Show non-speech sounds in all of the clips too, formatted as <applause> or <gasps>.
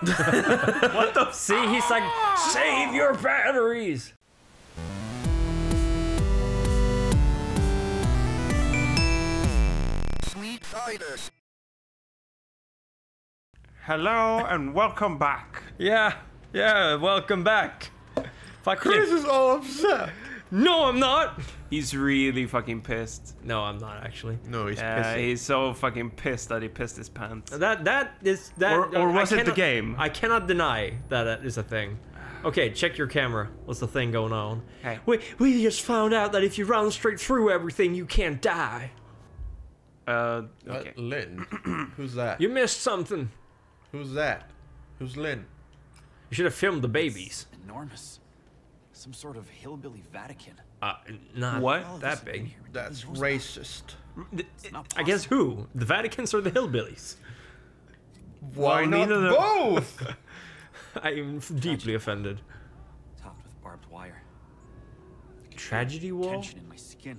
what the? See, he's like, save your batteries. Swede Fighters. Hello and welcome back. Yeah, yeah. Welcome back. Fuck Chris you. is all upset. No, I'm not. He's really fucking pissed. No, I'm not actually. No, he's Yeah, pissing. he's so fucking pissed that he pissed his pants. That that is that. Or- or I was it the game? I cannot deny that that is a thing. Okay, check your camera. What's the thing going on? Hey. We we just found out that if you run straight through everything, you can't die. Uh, What? okay. Lynn? <clears throat> Who's that? You missed something. Who's that? Who's Lynn? You should have filmed the babies. Enormous. Some sort of hillbilly Vatican. Uh, not What? All of us that big. That's racist. I guess who? The Vatican's or the hillbillies? Why not not the- both? <laughs> I'm deeply offended. Topped with barbed wire. Tragedy wall? Tension in my skin.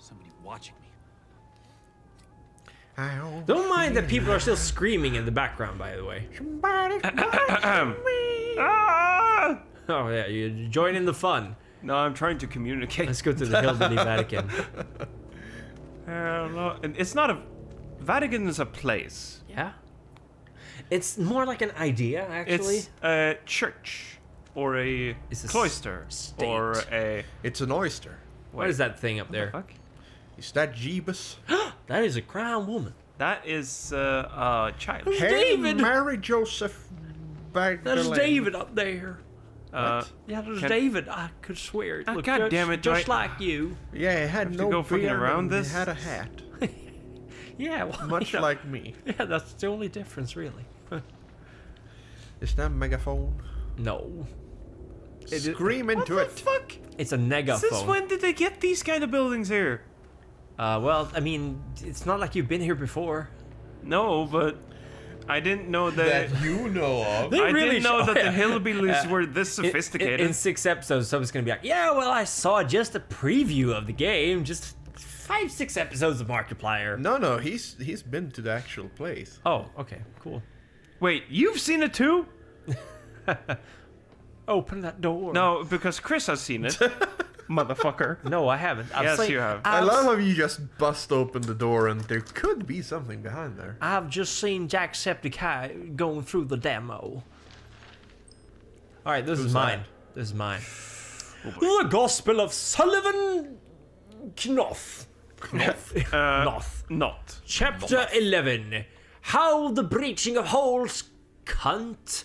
Somebody watching me. Don't mind that people are still screaming in the background, by the way. <coughs> Ah! <laughs> Oh yeah, you join in the fun. No, I'm trying to communicate. Let's go to the hillbilly <laughs> Vatican. Uh, no, and it's not a. Vatican is a place. Yeah. It's more like an idea, actually. It's a church or a It's a cloister state. or a. It's an oyster. what is that thing up there? Fuck. Is that Jeebus? <gasps> That is a crown woman. That is uh, a child. Who's Hey, David? Mary Joseph There's Magdalene. David up there. Uh, Yeah, there's Can- David. I could swear it Ah, looked God just, damn it, just I- like you. Yeah, he had to no go fucking beard around and this? He had a hat, <laughs> Yeah, well, much you know, like me. <laughs> Yeah, that's the only difference, really. <laughs> Is that megaphone? no, Scream into it. what it. the fuck? it's a megaphone. Since when did they get these kind of buildings here? Uh, well, I mean, it's not like you've been here before. No, but I didn't know that. That you know of. They I really didn't know show- that the <laughs> yeah. hillbillies Uh, were this In- in- sophisticated. In, six episodes, someone's gonna be like, "Yeah, well, I saw just a preview of the game, just five, six episodes of Markiplier." No, no, he's he's been to the actual place. Oh, okay, cool. Wait, you've seen it too? Open that door. No, because Chris has seen it. <laughs> Motherfucker. <laughs> no, I haven't. I've Yes, seen- you have. I I've, love how you just bust open the door and there could be something behind there. I've just seen Jacksepticeye going through the demo. All right, this is mine. that? This is mine. the Gospel of Sullivan Knoth. Knoth. <laughs> Uh, Knoth. Not. Chapter 11 How the Breaching of Holes Cunt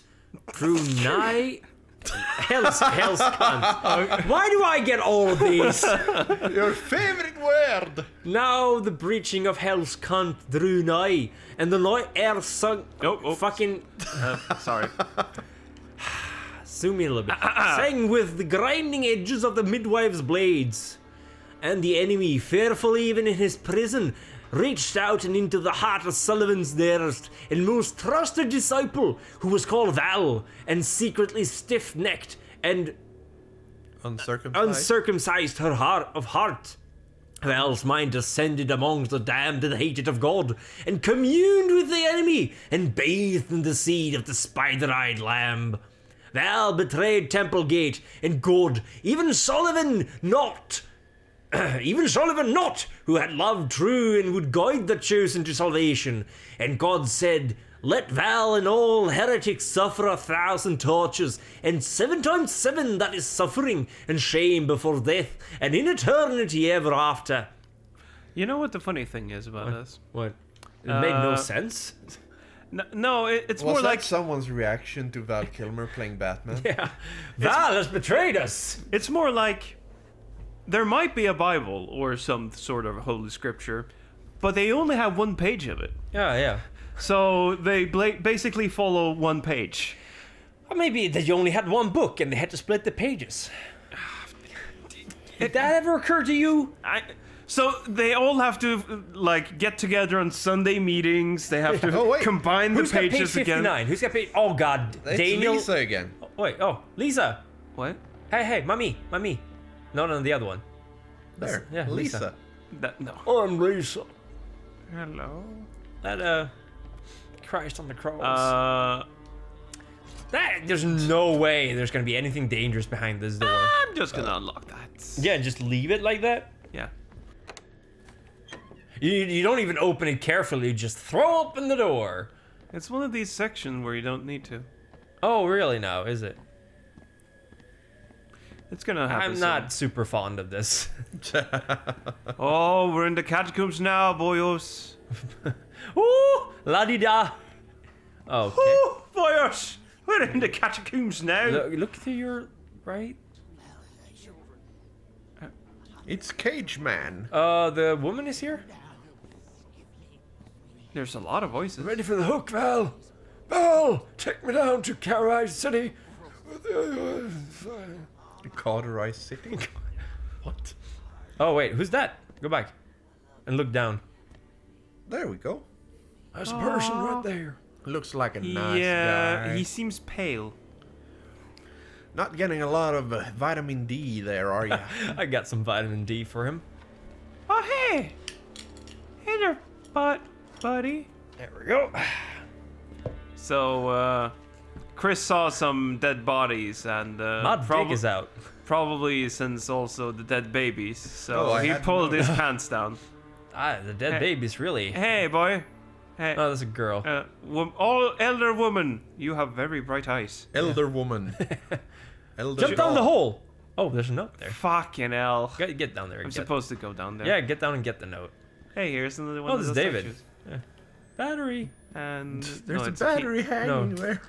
Drew <laughs> Nigh. Hell's, hell's cunt. Why do I get all of these? <laughs> Your favorite word! now the breaching of Hell's cunt drew nigh, and the night air sunk. Oh, oh. Fucking Uh, sorry. <sighs> zoom in a little bit. <clears throat> Sang with the grinding edges of the midwife's blades. And the enemy, fearful even in his prison, reached out and into the heart of Sullivan's dearest and most trusted disciple, who was called Val, and secretly stiff necked and Uncircumcised. uncircumcised her heart of heart. Val's mind descended amongst the damned and hated of God, and communed with the enemy, and bathed in the seed of the spider-eyed lamb. Val betrayed Templegate, and God, even Sullivan, not, <clears throat> even Sullivan Knoth, who had love true and would guide the chosen to salvation. And God said, Let Val and all heretics suffer a thousand tortures, and seven times seven that is suffering and shame before death, and in eternity ever after. You know what the funny thing is about this? What? It made no Uh, sense. No, no it, it's Was more that like someone's reaction to Val Kilmer playing Batman? <laughs> Yeah. Val has betrayed us. it's more like there might be a Bible or some sort of holy scripture, but they only have one page of it. Yeah, yeah. So they bla- basically follow one page. Or maybe they only had one book and they had to split the pages. Did that ever occur to you? I, so they all have to like get together on Sunday meetings. They have to <laughs> Oh, wait. combine the Who's got page pages 59? again. Who's got page? Oh God, It's Daniel. Lisa again. Oh, wait, oh Lisa. What? Hey, hey, mommy, mommy. No, no, the other one. There. yeah, Lisa. Lisa. That, no. I'm Lisa. Hello. That uh, Christ on the cross. Uh, That there's no way there's gonna be anything dangerous behind this door. I'm just gonna unlock that. Yeah, just leave it like that. Yeah. You, you don't even open it carefully. You just throw open the door. It's one of these sections where you don't need to. Oh, really? No, is it? It's gonna happen. I'm not super fond of this. <laughs> Oh, we're in the catacombs now, boyos. <laughs> Ooh, la di da. Okay. Oh, boyos. We're in the catacombs now. Look, look to your right. It's Cage Man. Uh, the woman is here. There's a lot of voices. Ready for the hook, Val? Val, take me down to Carai City. The cauterized city. <laughs> what? Oh wait, who's that? Go back and look down. There we go. There's a person right there. Looks like a nice yeah, guy. he seems pale. Not getting a lot of uh, vitamin D there, are you? <laughs> I got some vitamin D for him. Oh, hey. Hey there, bud, buddy. There we go. So, uh, Chris saw some dead bodies and uh, Not prob- big is out. probably since also the dead babies. So Oh, he pulled his <laughs> pants down. Ah, the dead Hey. baby's really. Hey, boy. Hey, Oh, that's a girl. uh, wo- all elder woman, you have very bright eyes. Elder woman. <laughs> Elder Jump down the hole. Oh, there's a note there. Fucking hell. Get, get down there. I'm Get, supposed to go down there. yeah, get down and get the note. Hey, here's another one. Oh, of this is David. Yeah. Battery. And <laughs> There's no, a it's key. battery hanging No. there.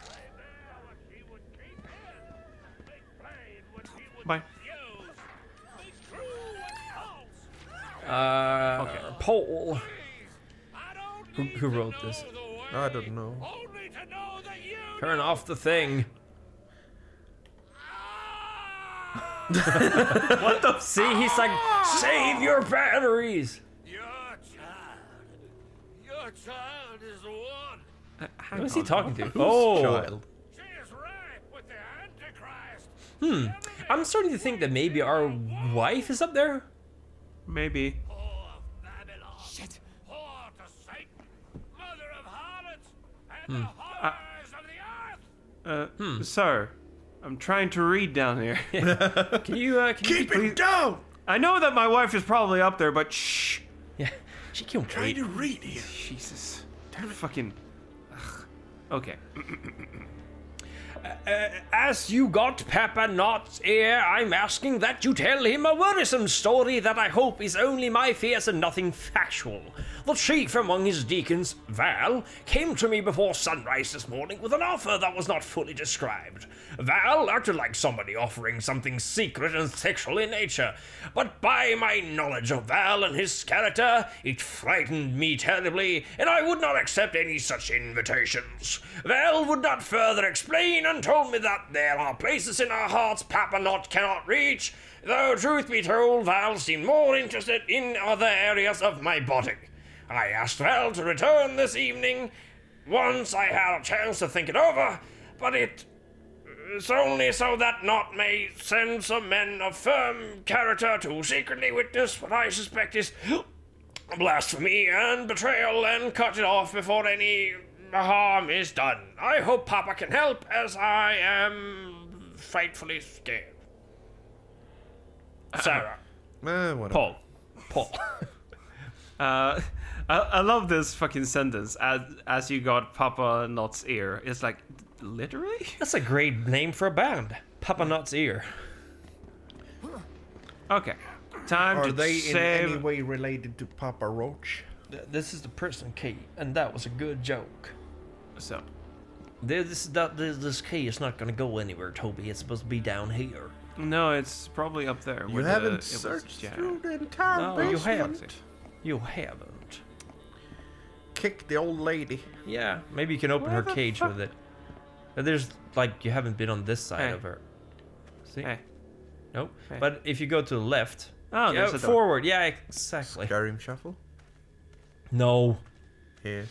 Uh, Okay. Paul. Who, who wrote this? I don't know. Turn off the thing. <laughs> what the? See, he's like, save your batteries. Your child. Your child is the one. Who is he talking to? Oh, Child. She is ripe with the Antichrist. I'm starting to think that maybe our wife is up there. Maybe. Whore. Shit. Whore to Mother of harlots. Hmm. the horrors of the earth. Uh, Hmm. sir, I'm trying to read down here. <laughs> Can you? Uh, can Keep you it down! I know that my wife is probably up there, but shh. Yeah, she can't Trying wait. to read here. Jesus. Damn it. Fucking. Ugh. Okay. <clears throat> Uh, uh, as you got Papa Knoth's ear, I'm asking that you tell him a worrisome story that I hope is only my fears and nothing factual. The chief among his deacons, Val, came to me before sunrise this morning with an offer that was not fully described. Val acted like somebody offering something secret and sexual in nature, but by my knowledge of Val and his character, it frightened me terribly, and I would not accept any such invitations. Val would not further explain and told me that there are places in our hearts Papa Knoth cannot reach, though truth be told, Val seemed more interested in other areas of my body. I asked Val to return this evening once I had a chance to think it over, but it it's only so that Knoth may send some men of firm character to secretly witness what I suspect is blasphemy and betrayal and cut it off before any harm is done. I hope Papa can help as I am frightfully scared. Sarah. Eh, whatever. Paul. Paul. <laughs> Uh, I, I love this fucking sentence. As as you got Papa Knoth's ear, it's like literally. That's a great name for a band. Papa Nut's ear. Okay, time to say. Are to they in any way related to Papa Roach? This is the prison key, and that was a good joke. So, This that this, this key is not gonna go anywhere, Toby. It's supposed to be down here. no, it's probably up there. You haven't it was searched jammed. through the entire No, you haven't. You haven't. Kick the old lady. Yeah, maybe you can open Where her cage with it. But there's like you haven't been on this side Hey. of her. See? Hey. Nope. Hey. But if you go to the left, Oh, yeah, there's a door. forward. Yeah, exactly. Skyrim Shuffle? No. Yes.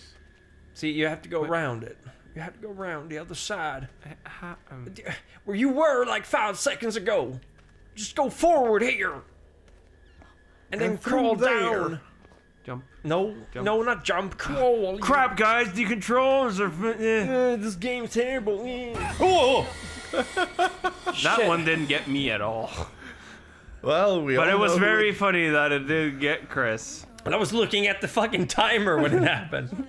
See, you have to go around it. You have to go around the other side. Uh, ha- um, Where you were like five seconds ago. Just go forward here. And then crawl there. down. Jump. No, no, not jump. Crawl. Crap, guys, the controls are. Uh, this game's terrible. Oh, <laughs> That one didn't get me at all. Well, we But all it was know who very funny that it did get Chris. And I was looking at the fucking timer when it <laughs> happened.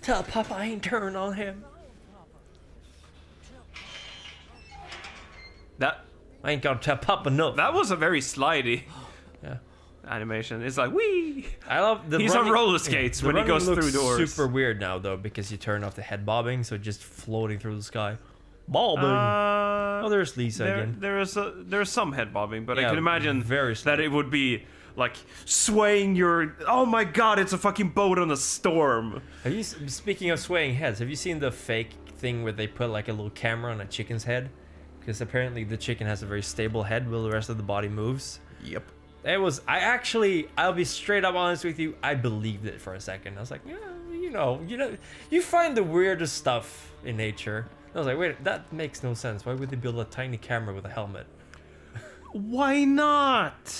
Tell Papa I ain't turn on him. That I ain't gonna tell Papa no. that was a very slidey Yeah. Animation. It's like wee. I love the He's on running- roller skates the when he goes through doors. Super weird now though because you turn off the head bobbing, so just floating through the sky. Bobbing. Uh, oh, there's Lisa there, again. there is a, there's some head bobbing, but I can imagine very that it would be like swaying your. Oh my god! It's a fucking boat on a storm. Have you speaking of swaying heads? Have you seen the fake thing where they put like a little camera on a chicken's head? Because apparently the chicken has a very stable head while the rest of the body moves. Yep. It was. I actually. I'll be straight up honest with you. I believed it for a second. I was like, yeah, you know, you know, you find the weirdest stuff in nature. I was like, wait, that makes no sense. Why would they build a tiny camera with a helmet? <laughs> Why not?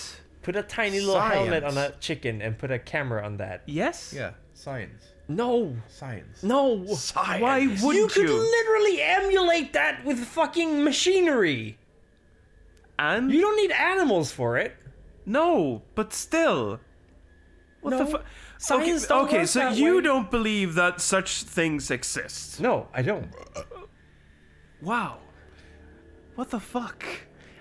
Put a tiny little helmet on a chicken and put a camera on that. Yes. Yeah. Science. No, Science. no. Science. Why You wouldn't could you? literally emulate that with fucking machinery. and You don't need animals for it. No, but still. What No, the fu- science Okay, don't okay so that you way. don't believe that such things exist. No, I don't. Wow. What the fuck?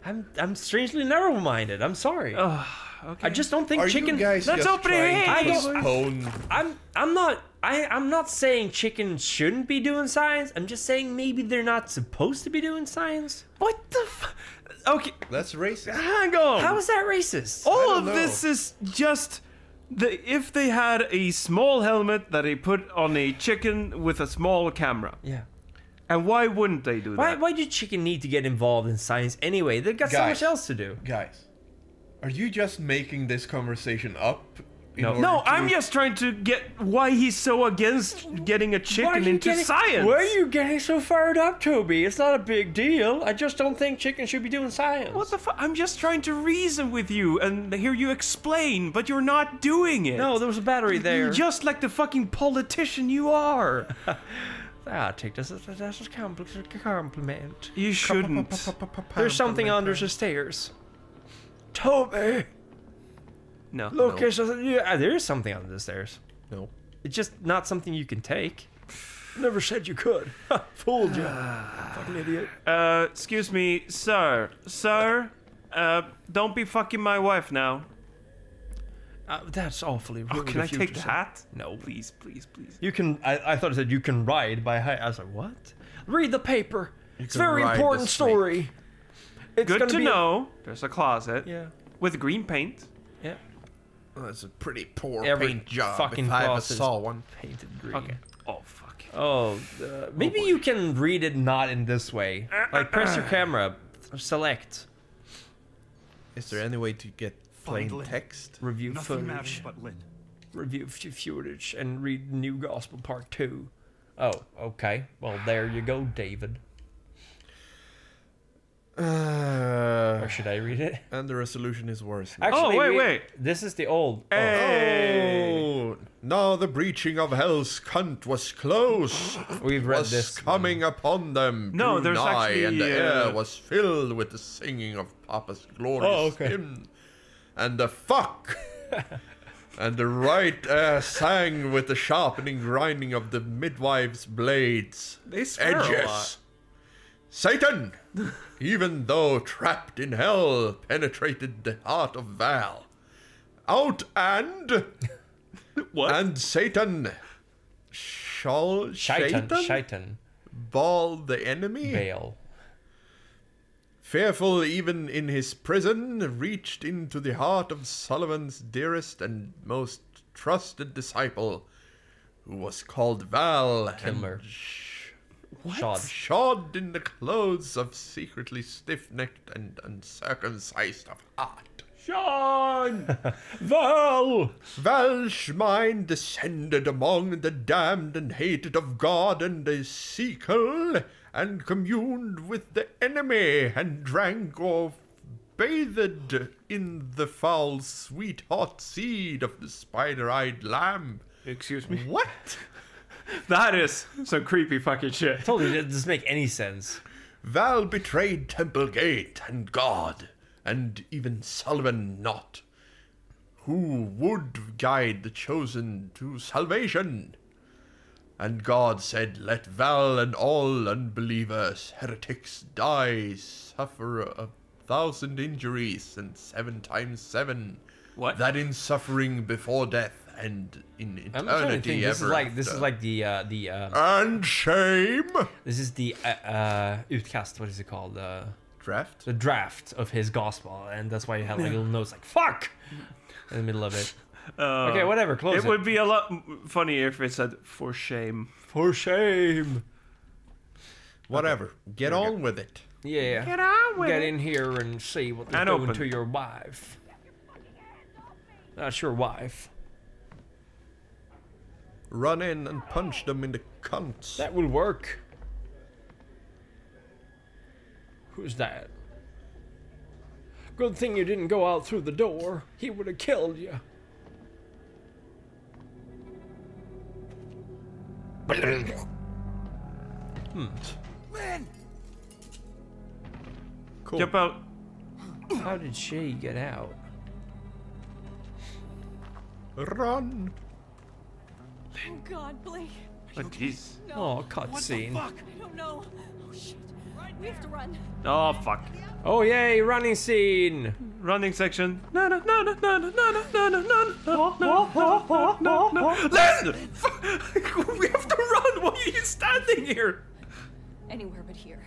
I'm I'm strangely narrow-minded. I'm sorry. Okay. I just don't think Are chicken. you guys Let's open it trying here. to I don't- postpone? I'm I'm not I I'm not saying chickens shouldn't be doing science. I'm just saying maybe they're not supposed to be doing science. What the f- Okay, That's racist. hang on. How is that racist? All of know. this is just the if they had a small helmet that they put on a chicken with a small camera. Yeah. And why wouldn't they do Why that? why do chicken need to get involved in science anyway? They've got so much else to do. Guys, are you just making this conversation up? In No. No, I'm just trying to get why he's so against getting a chicken into getting- science. Why are you getting so fired up, Toby? It's not a big deal. I just don't think chickens should be doing science. What the fuck? I'm just trying to reason with you and hear you explain, but you're not doing it. No, there was a battery there. You're just like the fucking politician you are. <laughs> Ah, take this as as a a compliment. You shouldn't. There's something under the stairs. Toby, No. look, there's yeah, there is something under the stairs. No. It's just not something you can take. <sighs> Never said you could. <laughs> Fooled you. <sighs> Fucking idiot. Uh, excuse me, sir. Sir, uh, don't be fucking my wife now. Uh, that's awfully rude. Oh, can I take the say. hat? No. Please, please, please. You can. I, I thought it said you can ride by height. I was like, what? Read the paper. It's a can very ride the important story. It's Good gonna to be a- know. There's a closet yeah. with green paint. Yeah. Well, that's a pretty poor Every paint job fucking if I ever saw one. Painted green. Okay. Oh fuck. Oh, uh, maybe you can read it not in this way. Like press your camera, select, Is there any way to get plain Finally. text? review Nothing matters footage, but lit. review footage, and read New Gospel Part Two. Oh, okay. Well, there you go, David. Uh, Or should I read it? and the resolution is worse. Actually, oh wait, we- wait. This is the old. oh. Hey. Oh, now the breaching of hell's cunt was close. <coughs> We've read was this. coming upon them. No, drew there's nigh, actually, and the uh, air was filled with the singing of Papa's glorious Oh, okay. hymn, and the fuck. <laughs> And the right air sang with the sharpening grinding of the midwife's blades. They swear a lot. Edges. Satan, even though trapped in hell, penetrated the heart of Val. Out and <laughs> What? and Satan shall Shaitan, Satan Shaitan, ball the enemy. Baal. Fearful even in his prison, reached into the heart of Solomon's dearest and most trusted disciple, who was called Val, Kilmer. and sh- Shod. shod in the clothes of secretly stiff-necked and uncircumcised of heart. Sean! <laughs> Val! Valshmine descended among the damned and hated of God and the Sequel, and communed with the enemy, and drank of bathed in the foul, sweet, hot seed of the spider-eyed lamb. Excuse me. What? <laughs> That is some creepy fucking shit. Totally it doesn't make any sense. Val betrayed Temple Gate and God, and even Sullivan Knoth. Who would guide the chosen to salvation? And God said, Let Val and all unbelievers, heretics, die, suffer a thousand injuries, and seven times seven. What? That in suffering before death and in I'm trying to eternity think. This is like this is like the uh, the um, And shame! this is the uh, uh, utkast. What is it called? Uh, Draft? the draft of his gospel, and that's why you have like little notes like "fuck" in the middle of it. Uh, Okay, whatever. Close It it. would be a lot m- funnier if it said "for shame." For shame. Whatever. Get on with it. Yeah. Get on with Get it. in here and see what they're And doing open. to your wife. That's your wife. Run in and punch them in the cunts. That will work. Who's that? Good thing you didn't go out through the door. He would have killed you. Lynn! Cool. Jump out. How did she get out? Run. Oh God, Blake. Oh, jeez. Oh, What the cutscene. fuck? I don't know. Oh shit. We have to run. Oh fuck. Oh, yay, running scene. Running section. No no no no no no no no no no no no no no no. Lynn! Fuck. We have to run. Why are you standing here? Anywhere but here.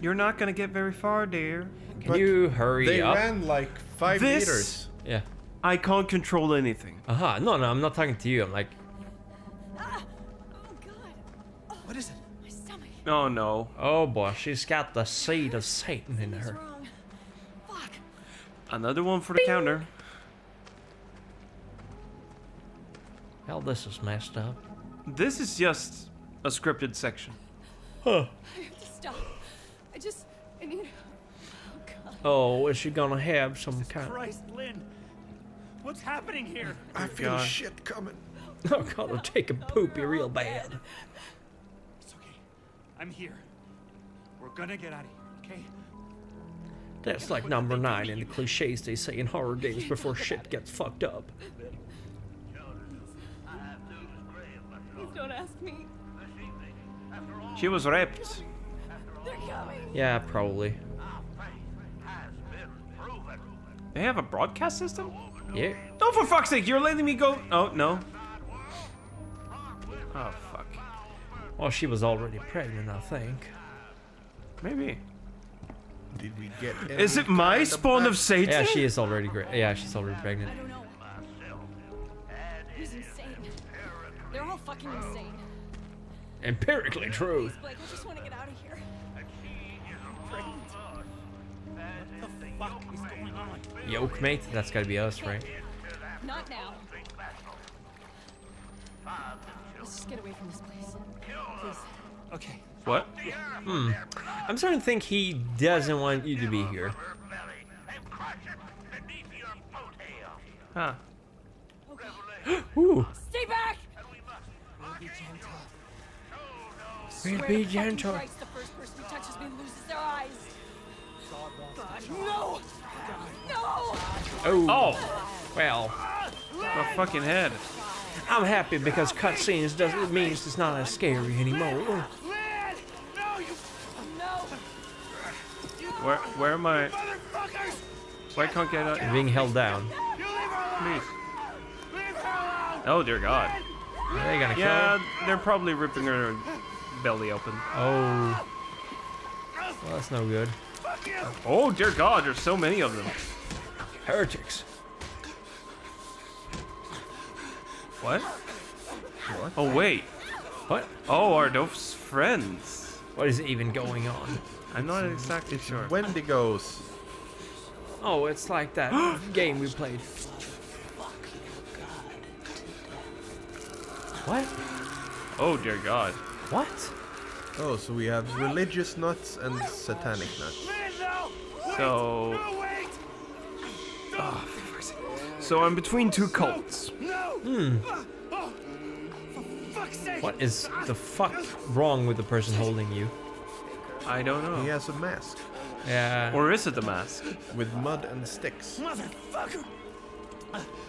You're not gonna get very far, dear. Can you hurry They up? ran like five This- meters. Yeah. I can't control anything. Aha. No, no, I'm not talking to you. I'm like, Ah! Oh God. What is it? My stomach. Oh no. oh boy, she's got the seed of Satan in What's her. wrong? Fuck. Another one for the counter. Hell, this is messed up. This is just a scripted section. I have to stop. I just. I need. Oh God. Oh, is she gonna have some kind? Christ, Lynn! What's happening here? I feel God. shit coming. <laughs> Oh, gonna take a poopy real bad. It's okay. I'm here. We're gonna get out of here, okay? That's like number nine in the cliches they say in horror games before shit gets fucked up. Please don't ask me. She was raped. They're coming. Yeah, probably. They have a broadcast system? Yeah. Oh, for fuck's sake, you're letting me go. Oh, no. Oh, fuck. Well, she was already pregnant, I think. Maybe. Did we get? Is it my spawn of back- Satan? Yeah, she is already great. Yeah, she's already pregnant. I don't know. He's insane. They're all fucking insane. Empirically true. Blake, Yoke mate, that's gotta be us, right? Not now. Let's just get away from this place. Please. Okay. What? Hmm. I'm starting to think he doesn't want you to be here. Huh. Ooh, Stay back! Be gentle. we'll be gentle. Christ, the first person who touches me loses their eyes. God, no! No! Oh, oh. Well, my fucking head. I'm happy because cutscenes doesn't means it's not as scary anymore. Lynn! No, you No! Where, where am I? Why can't get out? Being held down. You leave her alone! Please. Leave her alone! Oh, dear God. Are they gonna kill Yeah, her? they're probably ripping her belly open. Oh. Well, that's no good. Fuck you! Oh, dear God, there's so many of them. Heretics. What? What? Oh, wait. What? Oh, are those friends? What is even going on? I'm not exactly sure. Wendigos. Oh, it's like that <gasps> game we played. What? Oh, dear God. What? Oh, so we have religious nuts and satanic nuts. Lynn, no! So. No, wait! Oh, for fuck's sake. So I'm between two cults. No! Hmm. For fuck's sake! What is the fuck wrong with the person holding you? I don't know. He has a mask Yeah. Or is it the mask? with mud and sticks. Motherfucker!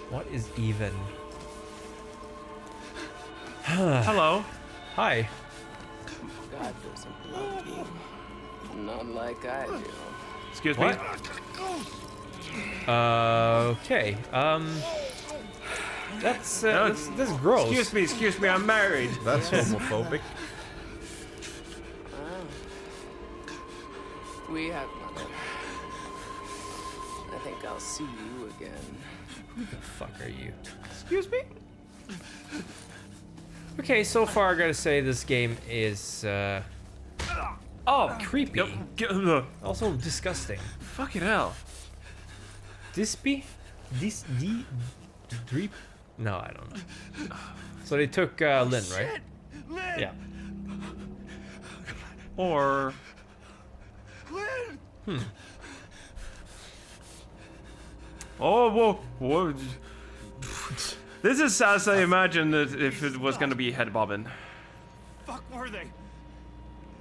what is even? Hello. Hi. God doesn't love you. Not like I do. Excuse What? me. Uh, okay. Um, that's uh, No, that's, that's gross. Excuse me, excuse me, I'm married. That's homophobic. <laughs> We have mother. I think I'll see you again. Who the fuck are you? Excuse me? Okay, so far I gotta say this game is uh, oh creepy. Yep. Get, uh, Also disgusting. fucking hell. Dispy? This D Dreep? No, I don't know. So they took uh, Lynn, right? Lynn! Yeah. Or. Lynn! Oh, whoa, whoa. This is as I imagined that if it was gonna be head bobbing. Fuck were they?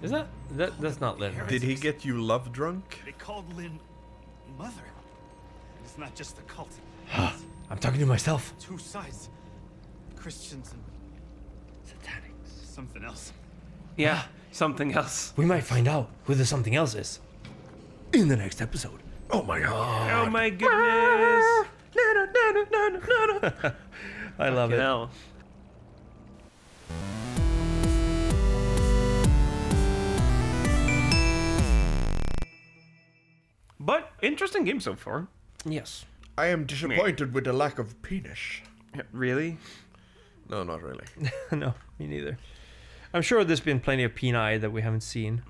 Is that that that's not Lynn? Right? Did he get you love drunk? They called Lynn Mother. It's not just the cult. I'm talking to myself. Two sides. Christians and Satanics. something else. Yeah, something else. We might find out who the something else is in the next episode. Oh my god. Oh my goodness. <laughs> <laughs> I love Fucking it. hell. But interesting game so far. Yes. I am disappointed with the lack of penis. Really? No, not really. <laughs> no, me neither. I'm sure there's been plenty of peni that we haven't seen.